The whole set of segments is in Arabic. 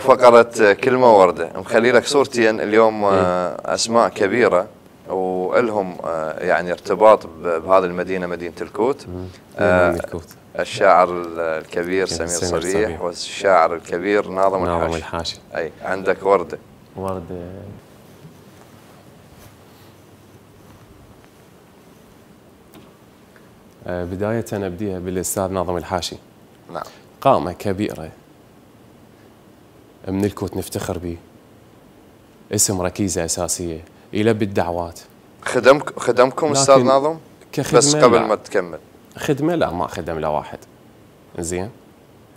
فقرة كلمة وردة. مخلي لك صورتين اليوم آه، أسماء كبيرة ولهم آه، يعني ارتباط بهذه المدينة مدينة الكوت. آه الشاعر الكبير سمير, سمير صبيح, والشاعر الكبير ناظم, ناظم الحاشي. الحاشي. أي عندك وردة. وردة. بداية أبديها بالأستاذ ناظم الحاشي. نعم. قامة كبيرة. من الكوت نفتخر به اسم ركيزة أساسية. يلبي الدعوات خدمك خدمكم أستاذ ناظم؟ كخدمة بس قبل لا. ما تكمل. خدمة لا ما خدم لا واحد. زين؟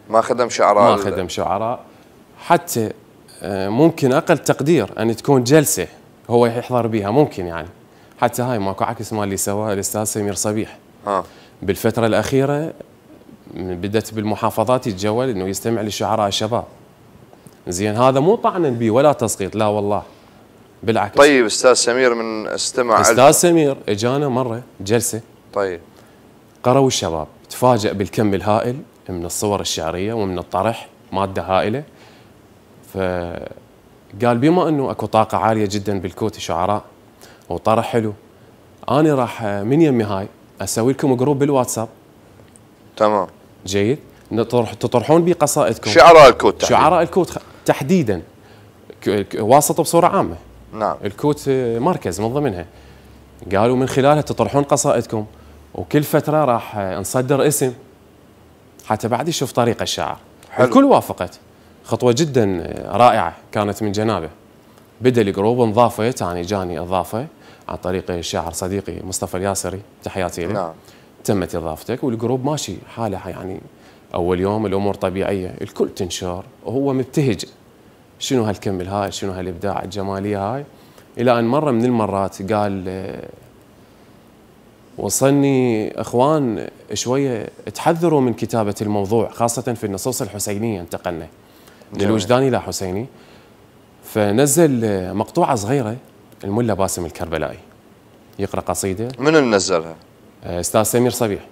ما خدم شعراء ما خدم شعراء. حتى آه، ممكن أقل تقدير أن تكون جلسة هو يحضر بها ممكن يعني. حتى هاي ماكو عكس ما اللي سواه الأستاذ سمير صبيح. ها. بالفترة الأخيرة بدأت بالمحافظات يتجول إنه يستمع للشعراء الشباب. زين هذا مو طعنا به ولا تسقيط. لا والله بالعكس. طيب أستاذ سمير من استمع أستاذ سمير إجانا مرة جلسة. طيب. قروا الشباب تفاجأ بالكم الهائل من الصور الشعرية ومن الطرح مادة هائلة. فقال بما أنه أكو طاقة عالية جدا بالكوت شعراء وطرح حلو أنا راح من يمي هاي أسوي لكم group بالواتساب. تمام. جيد. نطرح تطرحون به قصائدكم شعراء الكوت تحديداً. شعراء الكوت تحديدا. واسطه بصورة عامة. نعم. الكوت مركز من ضمنها قالوا من خلالها تطرحون قصائدكم وكل فترة راح نصدر اسم حتى بعد يشوف طريقه الشعر. حلو. الكل وافقت. خطوة جدا رائعة كانت من جنابه. بدأ ال group انضافت يعني جاني إضافة عن طريق الشاعر صديقي مصطفى الياسري. تحياتي له. نعم. تمت إضافتك وال group ماشي حاله يعني أول يوم الأمور طبيعية الكل تنشر وهو مبتهج. شنو هالكم هاي؟ شنو هالإبداع الجمالية هاي؟ إلى أن مرة من المرات قال وصلني إخوان شوية تحذروا من كتابة الموضوع خاصة في النصوص الحسينية انتقلنا. من الوجداني إلى حسيني. فنزل مقطوعة صغيرة الملا باسم الكربلائي. يقرأ قصيدة. من اللي نزلها؟ أستاذ سمير صبيح.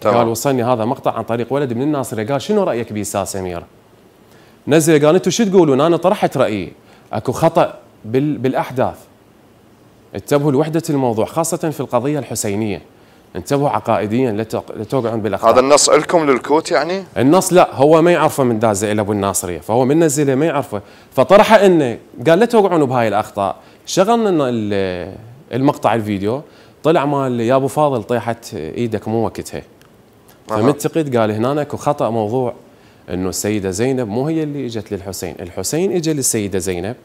تمام. قال وصلني هذا مقطع عن طريق ولد من الناصريه قال شنو رأيك أستاذ سمير؟ نزل قال أنتم شو تقولون؟ أنا طرحت رأيي. أكو خطأ بال بالأحداث. انتبهوا لوحدة الموضوع خاصة في القضية الحسينية. انتبهوا عقائديا لا توقعون بالأخطاء. هذا النص لكم للكوت يعني؟ النص لا هو ما يعرفه من دازة إلى أبو الناصرية فهو من نزله ما يعرفه. فطرح إنه قال لا توقعون بهاي الأخطاء. شغلنا المقطع الفيديو طلع مال يا أبو فاضل طيحت إيدك مو وقتها. فمعتقد قال هنا اكو خطأ موضوع إنه السيدة زينب مو هي اللي إجت للحسين، الحسين اجى للسيدة زينب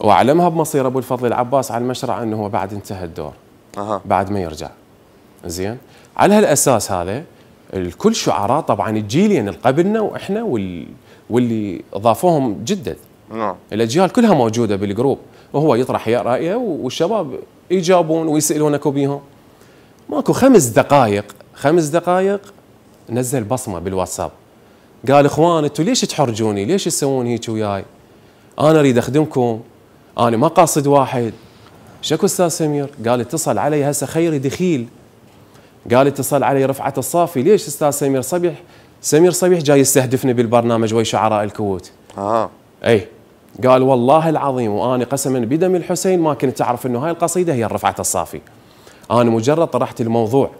وأعلمها بمصير أبو الفضل العباس على المشرع إنه هو بعد انتهى الدور. أه. بعد ما يرجع. زين؟ على هالأساس هذا الكل شعراء طبعا الجيلين اللي قبلنا وإحنا وال... واللي اضافوهم جدد. نعم. الأجيال كلها موجودة بالجروب وهو يطرح رأيه والشباب يجابون ويسألونك بيهم. ماكو خمس دقائق خمس دقائق نزل بصمة بالواتساب. قال إخوان أنتم ليش تحرجوني؟ ليش تسوون هيك وياي؟ أنا أريد أخدمكم. أنا ما قاصد واحد. شكو أستاذ سمير؟ قال اتصل علي هسه خيري دخيل. قال اتصل علي رفعة الصافي. ليش أستاذ سمير؟ صبيح سمير صبيح جاي يستهدفني بالبرنامج ويا شعراء الكويت. آه. اي قال والله العظيم وأنا قسما بدم الحسين ما كنت أعرف إنه هاي القصيدة هي رفعه الصافي. أنا مجرد طرحت الموضوع.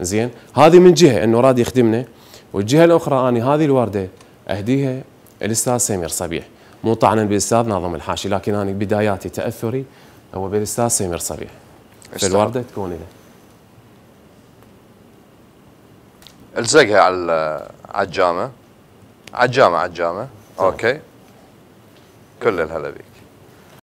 زين؟ هذه من جهة إنه راد يخدمنا والجهة الأخرى أني هذه الورده أهديها الأستاذ سمير صبيح. مو طعنا بالأستاذ ناظم الحاشي لكن أنا بداياتي تأثري هو بالأستاذ سمير صبيح. فالورده تكون له الزقها على على الجامع على الجامع على الجامع أوكي. كل الهلا بك